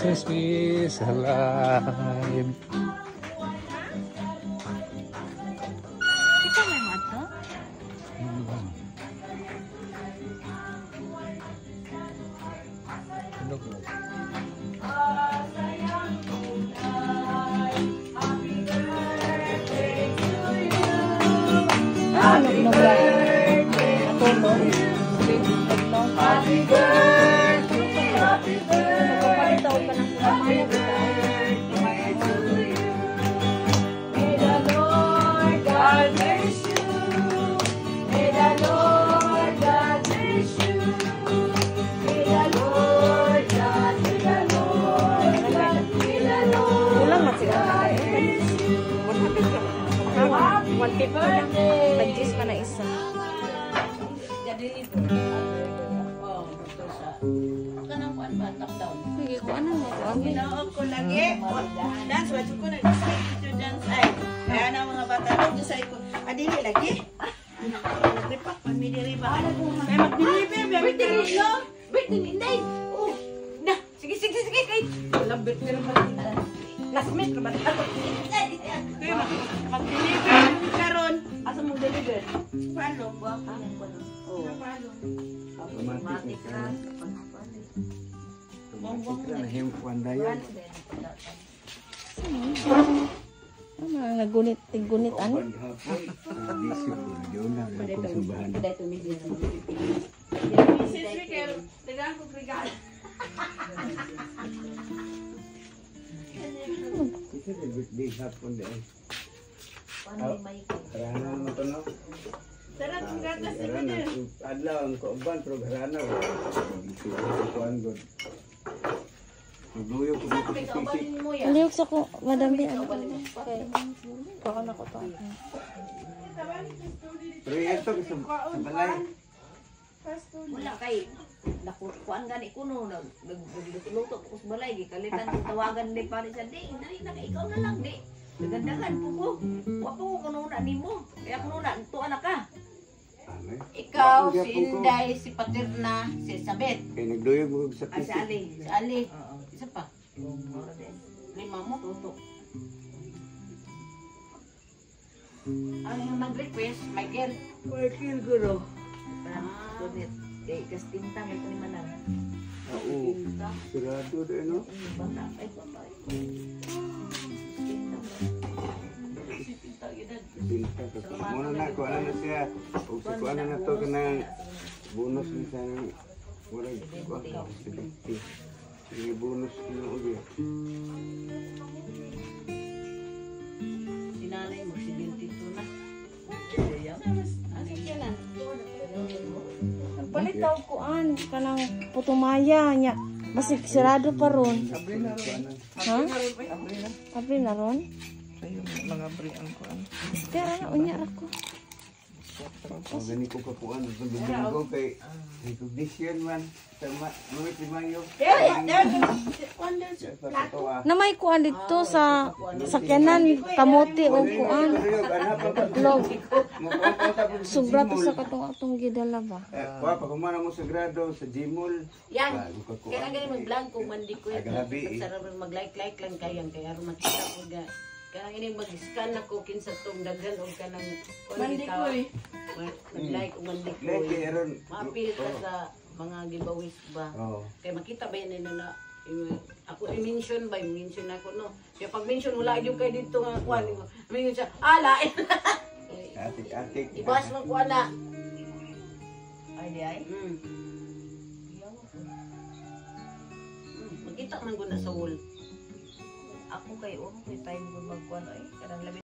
Jesus is alive. Ko na. Nag-gis pa na isa. Sige, kung ano ano Ginaog ko lagi. Dance, wadyo ko to dance ay. Kaya na mga bata ko, gisay ko. Adili lagi. Nagripak, pamidiri ba? Kaya mag-deliver, no? Birthday ni Inday. Oh, na, sige, sige, sige, kay. Lambit ka naman. Last minute ka ba? Deliver? Paano? Oh. Paano? Matik na. Ano, nagunit, gunit ano? Since we can, tagaan ko regalo. Sarap ang gatas sa video. Adlaw ang kauban pero garana ko. Kuan gud. Luyo ko dito sa sisig. Hindi ko sa ko, madami ano. Okay. Baka na ko to. Pero ito sa balay. Wala kay nakukuan gani ko no nag nagluto ko sa balay gikalitan tawagan ni pare sa di na ikaw na lang di nagandagan po ko. Wa po ko kuno na nimo. Kaya kuno na tuwa na ka. Ikaw Wala si ko. Inday si Paterna si Sabet Kay nagluyo mo sa ah, si. Ali. Si Ali. Isa pa. Lima mo tuto. Ang mag-request Michael. Michael Guro. ah. donate kay kastinta may panimanan Oo. Sigurado din no. bata. Ay bata. Pinta ko. Muna na ko ano na siya. Na kanang bonus ni sa wala ko. Bonus ni ugi. Sinanay mo, si Bintito na. Ano yan na? Palitaw ko an kanang putumaya nya. Basig sirado pa ron. Ha? Abril na ron? Mga brian ko. Pero na unya ra ko. O gani ko ka kuan sa domingo kay recognition man sa ma Luis de Mayo. Na may kuan dito sa sakyanan kamote o kuan. Log. Sobra to sa katong atong gidala ba. Wa pa humana mo sa grado sa Jimol. Yan. Kaya nga mag-vlog kung mandi ko grabe, eh. Sarap mag-like-like lang kayo. Kaya aron makita ko ga. Kaya ini mag-scan na ko kinsa tong daghan o kanang Mandi ko eh. Mag-like o mandi ko. Like eh, aron. Maapil ka sa mga giveaways ba. Oh. Kaya makita ba yan na ako i-mention ba, i-mention ako no. Kaya pag mention wala yung kay dito nga kuan. Mention siya, ala. Atik-atik. Ibas mo kuan na. Ay di ay. Mm, Makita man ko na sa wall. Ako kay may time ko magkuan ay. Karang labi